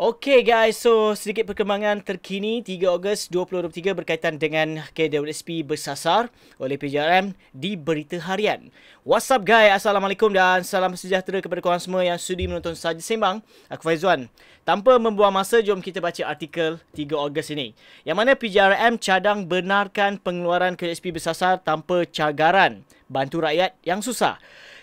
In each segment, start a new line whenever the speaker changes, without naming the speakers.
Okay guys, so sedikit perkembangan terkini 3 Ogos 2023 berkaitan dengan KWSP bersasar oleh PJRM di Berita Harian. What's up guys? Assalamualaikum dan salam sejahtera kepada korang semua yang sudi menonton Saja Sembang. Aku Faizuan. Tanpa membuang masa, jom kita baca artikel 3 Ogos ini. Yang mana PJRM cadang benarkan pengeluaran KWSP bersasar tanpa cagaran bantu rakyat yang susah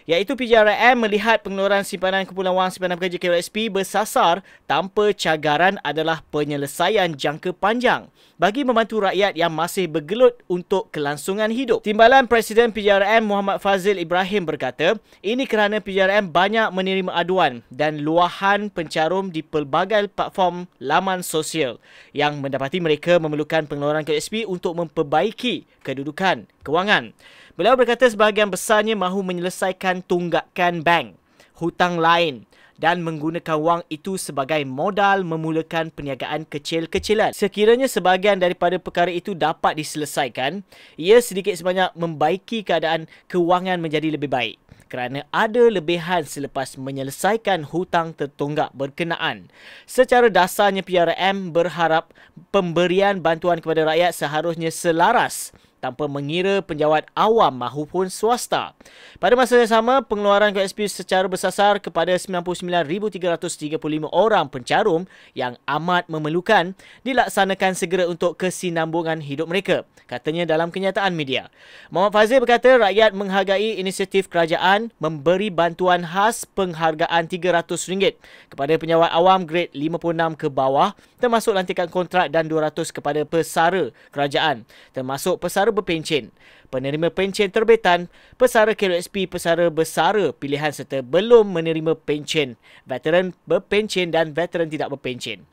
iaitu PJRM melihat pengeluaran simpanan kumpulan wang simpanan pekerja KWSP bersasar tanpa cagaran adalah penyelesaian jangka panjang bagi membantu rakyat yang masih bergelut untuk kelangsungan hidup. Timbalan Presiden PJRM Muhammad Fazil Ibrahim berkata, ini kerana PJRM banyak menerima aduan dan luahan pencarum di pelbagai platform laman sosial yang mendapati mereka memerlukan pengeluaran KWSP untuk memperbaiki kedudukan kewangan. Beliau berkata sebahagian besarnya mahu menyelesaikan tunggakan bank, hutang lain dan menggunakan wang itu sebagai modal memulakan perniagaan kecil-kecilan. Sekiranya sebahagian daripada perkara itu dapat diselesaikan, ia sedikit sebanyak membaiki keadaan kewangan menjadi lebih baik kerana ada lebihan selepas menyelesaikan hutang tertunggak berkenaan. Secara dasarnya PRM berharap pemberian bantuan kepada rakyat seharusnya selaras tanpa mengira penjawat awam maupun swasta. Pada masa yang sama, pengeluaran KSP secara bersasar kepada 99,335 orang pencarum yang amat memerlukan dilaksanakan segera untuk kesinambungan hidup mereka, katanya dalam kenyataan media. Muhammad Fazil berkata rakyat menghargai inisiatif kerajaan memberi bantuan khas penghargaan RM300 kepada penjawat awam grade 56 ke bawah termasuk lantikan kontrak dan 200 kepada pesara kerajaan termasuk pesara pesara berpencen. Penerima pencen terbitan, pesara KLSP, pesara bersara pilihan serta belum menerima pencen, veteran berpencen dan veteran tidak berpencen.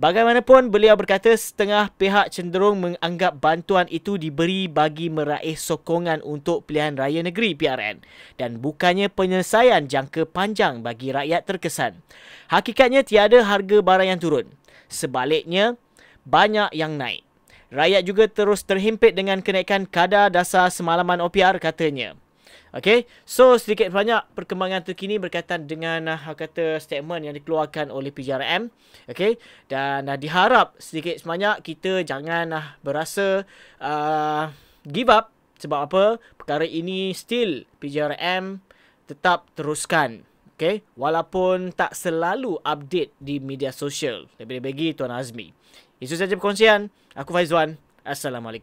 Bagaimanapun, beliau berkata setengah pihak cenderung menganggap bantuan itu diberi bagi meraih sokongan untuk pilihan raya negeri PRN dan bukannya penyelesaian jangka panjang bagi rakyat terkesan. Hakikatnya tiada harga barang yang turun. Sebaliknya, banyak yang naik. Rakyat juga terus terhimpit dengan kenaikan kadar dasar semalaman OPR katanya. Okay, so sedikit banyak perkembangan terkini berkaitan dengan uh, kata statement yang dikeluarkan oleh PJRM. Okay, dan uh, diharap sedikit sebanyak kita jangan uh, berasa uh, give up sebab apa perkara ini still PJRM tetap teruskan. Okay, walaupun tak selalu update di media sosial. Lebih-lebih Tuan Azmi. Itu saja perkongsian. Aku Faizwan. Assalamualaikum.